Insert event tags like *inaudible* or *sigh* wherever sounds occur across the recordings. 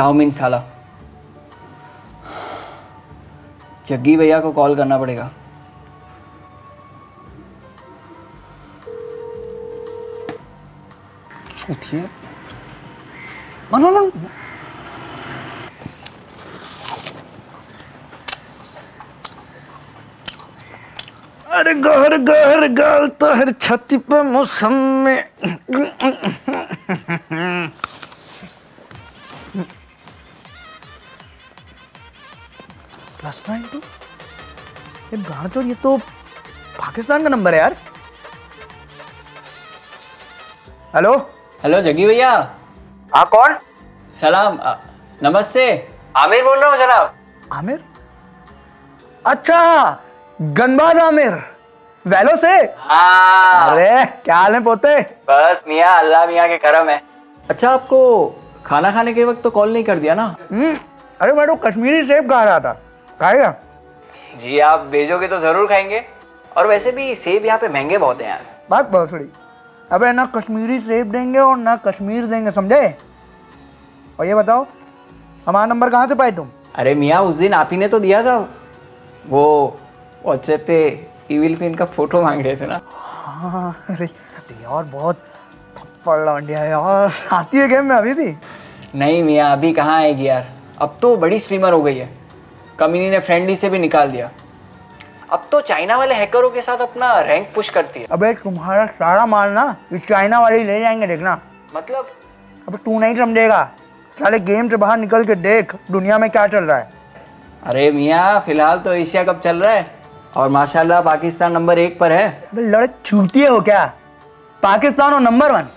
Chowmein साला। जग्गी भैया को कॉल करना पड़ेगा। अरे गहर गहर गाल तो हर छाती पे मौसम में। Plus nine two? ये गांचो ये तो पाकिस्तान का नंबर है यार। हेलो? हेलो जगी भैया। हाँ कौन? सलाम नमस्ते। आमिर बोल रहा हूँ जनाब। आमिर? अच्छा गनबाज आमिर। वैलो से? हाँ। अरे क्या हाल है पोते? बस मियाँ अल्लाह मियाँ के करम है। अच्छा आपको खाना खाने के वक्त तो कॉल नहीं कर दिया ना? हम्म, अरे मैं तो कश्मीरी सेब खा रहा था। खाएगा? जी आप भेजोगे तो ज़रूर खाएँगे। और वैसे भी सेब यहाँ पे महँगे बहुत हैं यार। बात बहुत थोड़ी। अबे ना कश्मीरी सेब देंगे और ना कश्मीर देंगे समझे? और ये बताओ हमारा नंबर कहाँ से पाए तुम? अरे मियाँ उस दिन आप ही ने तो दिया था। वो व्हाट्सएप पे ईविल क्वीन का फ़ोटो मांग रहे थे ना। हाँ अरे यार बहुत थप्पड़ लौंडिया यार। आती है गेम में अभी भी? नहीं मियाँ अभी कहाँ आएगी यार? अब तो बड़ी स्ट्रीमर हो गई है। कम्युनी ने फ्रेंडली से भी निकाल दिया। अब तो चाइना वाले हैकरों के साथ अपना रैंक पुश करती है। अबे तुम्हारा सारा माल ना ये चाइना वाले ही ले जाएँगे देखना। मतलब? अबे तू नहीं समझेगा। साले गेम से बाहर निकल के देख दुनिया में क्या चल रहा है। अरे मियाँ फ़िलहाल तो एशिया कप चल रहा है और माशाल्लाह पाकिस्तान नंबर एक पर है। अबे लड़े छूती हो क्या? पाकिस्तान और नंबर वन।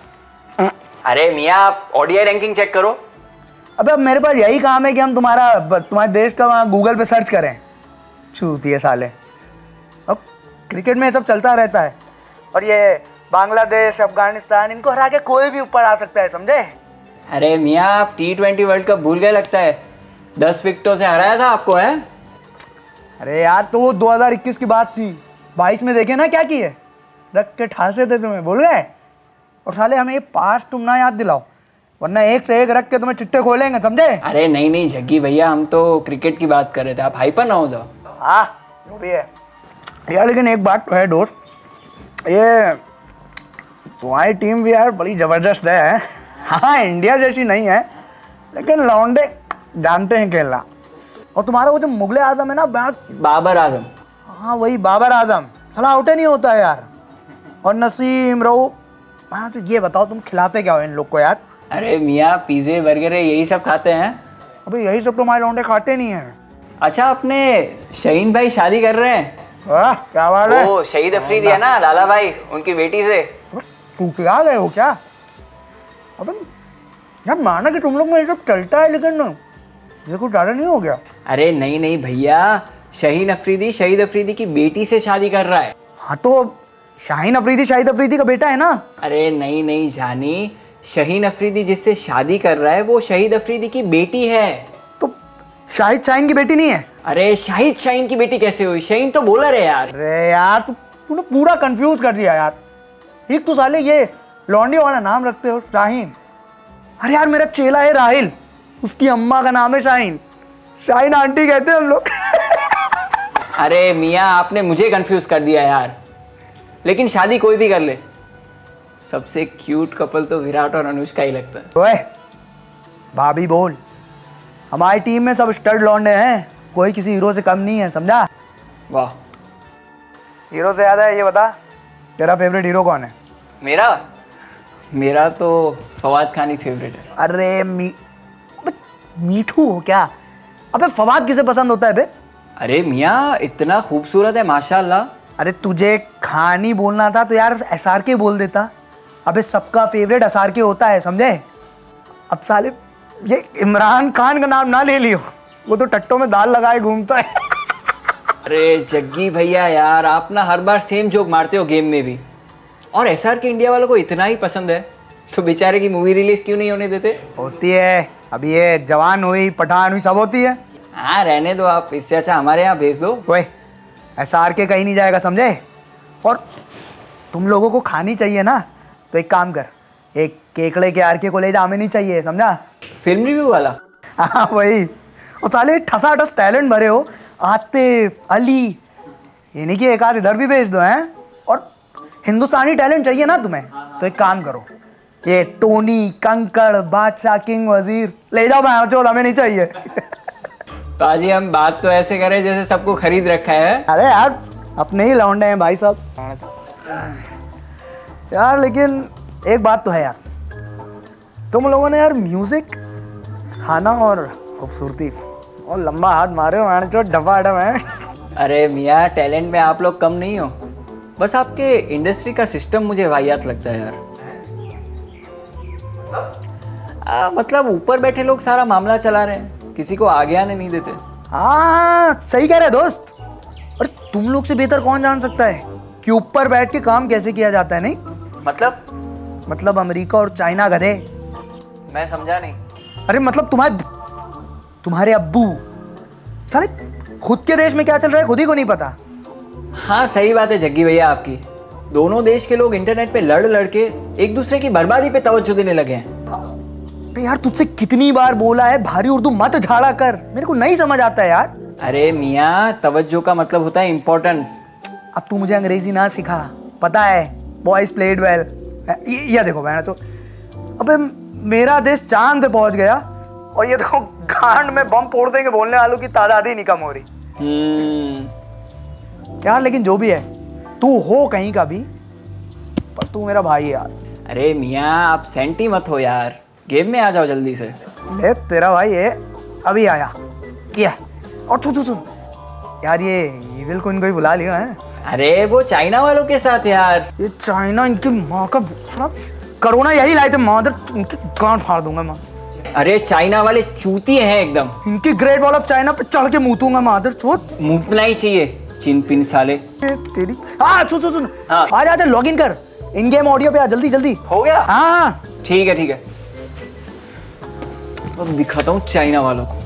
अरे मियाँ आप ओडीआई रैंकिंग चेक करो। अबे अब मेरे पास यही काम है कि हम तुम्हारा तुम्हारे देश का वहाँ गूगल पे सर्च करें। छूती है साले। अब क्रिकेट में ये सब चलता रहता है। और ये बांग्लादेश अफ़गानिस्तान इनको हरा के कोई भी ऊपर आ सकता है समझे? अरे मियाँ आप टी ट्वेंटी वर्ल्ड कप भूल गए लगता है। दस विकेटों से हराया था आपको है? अरे यार तो वो 2021 की बात थी। 22 में देखे ना क्या किए? रख के ठासे थे तुम्हें बोल गए? और साले हमें ये पास तुम ना याद दिलाओ। वरना एक से एक रख के तुम्हें चिट्टे खोलेंगे समझे? अरे नहीं नहीं जग्गी भैया हम तो क्रिकेट की बात कर रहे थे। आप हाइपर ना हो जाओ। हाँ जो भी है। यार लेकिन एक बात तो है दोस्त ये तुम्हारी टीम भी यार बड़ी ज़बरदस्त है। हाँ इंडिया जैसी नहीं है लेकिन लौंडे जानते हैं खेलना। और तुम्हारा वो जो मुगले आज़म है ना बाबर आज़म। हाँ वही बाबर आज़म। साला आउटे नहीं होता है यार। और नसीम रहो। हाँ तो ये बताओ तुम खिलाते क्या हो इन लोग को यार? अरे मियाँ पिज़्ज़े बर्गर यही सब खाते हैं? अबे यही सब तो हमारे लौंडे खाते नहीं हैं। अच्छा अपने शहीन भाई शादी कर रहे हैं? वाह क्या बात है। वो शहीद अफरीदी है ना लाला भाई उनकी बेटी से। तू क्या गए हो क्या? अबे यार माना कि तुम लोग में ये सब चलता है लेकिन ये कुछ ज़्यादा नहीं हो गया। अरे नहीं नहीं भैया शहीन अफरीदी शहीद अफरीदी की बेटी से शादी कर रहा है। हाँ तो शाहीन अफरीदी शाहिद अफरीदी का बेटा है ना? अरे नहीं नहीं जानी। शहीन अफरीदी जिससे शादी कर रहा है वो शहीद अफरीदी की बेटी है। तो शाहिद शाहीन की बेटी नहीं है? अरे शाहिद शाहीन की बेटी कैसे हुई? शहीन तो बॉलर है यार। अरे यार तू तूने पूरा कंफ्यूज कर दिया यार। एक तो साले ये लॉन्डी वाला नाम रखते हो शाहीन। अरे यार मेरा चेला है राहिल। उसकी अम्मा का नाम है शाहीन। शाहीन आंटी कहते हैं हम लोग। अरे मियाँ आपने मुझे कंफ्यूज कर दिया यार। लेकिन शादी कोई भी कर ले। सबसे क्यूट कपल तो विराट और अनुष्का ही लगता है। ओए भाभी बोल। हमारी टीम में सब स्टड लॉन्डे हैं। कोई किसी हीरो से कम नहीं है समझा? वाह। हीरो से याद है ये बता तेरा फेवरेट हीरो कौन है? मेरा? मेरा तो फवाद खान ही फेवरेट है। अरे मी मीठू हो क्या? अबे फवाद किसे पसंद होता है बे? अरे मियाँ इतना खूबसूरत है माशाल्लाह। अरे तुझे खानी बोलना था तो यार एस आर के बोल देता। अबे सबका फेवरेट एस आर के होता है समझे? अब साले ये इमरान खान का नाम ना ले लियो। वो तो टट्टों में दाल लगाए घूमता है। अरे जग्गी भैया यार आप ना हर बार सेम जोक मारते हो गेम में भी। और एसआर के इंडिया वालों को इतना ही पसंद है तो बेचारे की मूवी रिलीज़ क्यों नहीं होने देते? होती है। अभी ये जवान हुई पठान हुई सब होती है। हाँ रहने दो आप इससे अच्छा हमारे यहाँ भेज दो। ओए एस आर के कहीं नहीं जाएगा समझे? और तुम लोगों को खानी चाहिए ना? तो एक काम कर एक केकड़े के आर के को ले जा हमें नहीं चाहिए समझा? फ़िल्म रिव्यू वाला? *laughs* हाँ वही। और साले ठसा ठस टैलेंट भरे हो। आतिफ अली ये नहीं कि एक आध इधर भी भेज दो हैं? और हिंदुस्तानी टैलेंट चाहिए ना तुम्हें? तो एक काम करो। ये टोनी कंकड़ बादशाह किंग वज़ीर ले जाओ मैं चोल हमें नहीं चाहिए। *laughs* पाजी हम बात तो ऐसे करें जैसे सबको खरीद रखा है। अरे यार अपने ही लौंडे हैं भाई साहब यार लेकिन एक बात तो है यार। तुम लोगों ने यार म्यूज़िक खाना और खूबसूरती और लंबा हाथ मारे हो मैंने जो डबा डब है। अरे मियाँ टैलेंट में आप लोग कम नहीं हो। बस आपके इंडस्ट्री का सिस्टम मुझे वाहियात लगता है यार। आ, मतलब ऊपर बैठे लोग सारा मामला चला रहे हैं। किसी को आगे आने नहीं देते। हाँ सही कह रहे दोस्त। और तुम लोग से बेहतर कौन जान सकता है कि ऊपर बैठ के काम कैसे किया जाता है नहीं? मतलब? मतलब अमेरिका और चाइना गधे। मैं समझा नहीं। अरे मतलब तुम्हारे तुम्हारे अब्बू। साले खुद के देश में क्या चल रहा है खुद ही को नहीं पता। हाँ सही बात है जग्गी भैया आपकी। दोनों देश के लोग इंटरनेट पे लड़ लड़ के एक दूसरे की बर्बादी पे तवज्जो देने लगे हैं। तो यार तुझसे कितनी बार बोला है भारी उर्दू मत झाड़ा कर। मेरे को नहीं समझ आता है यार। अरे मियाँ तवज्जो का मतलब होता है इम्पोर्टेंस अब तू मुझे अंग्रेज़ी ना सिखा पता है। बॉयज़ प्लेड वेल ये देखो मैंने तो अबे मेरा देश चाँद पहुँच गया और ये देखो गांड में बम फोड़ देंगे बोलने वालों की तादाद ही नहीं कम हो रही। हम्म। यार लेकिन जो भी है तू हो कहीं का भी पर तू मेरा भाई है यार। अरे मियाँ आप सेंटी मत हो यार। गेम में आ जाओ जल्दी से। ले तेरा भाई है अभी आया। ये और तू तू सुन यार ये इविल को इनको ही बुला लिया है। अरे वो चाइना वालों के साथ यार। ये चाइना इनकी माँ का कोरोना यही लाए थे मादर इनकी गांड फाड़ दूँगा मैं। अरे चाइना वाले चूती हैं एकदम। इनकी ग्रेट वॉल ऑफ़ चाइना पे चढ़ के मुतूँगा मादर चोत मुतना ही चाहिए चिन पिन साले। तेरी हाँ सुन सुन सुन। हाँ। आ जा जा लॉग इन कर। इन गेम ऑडियो पे आ जल्दी जल्दी। हो गया? हाँ। ठीक है ठीक है। अब दिखाता हूँ चाइना वालों को।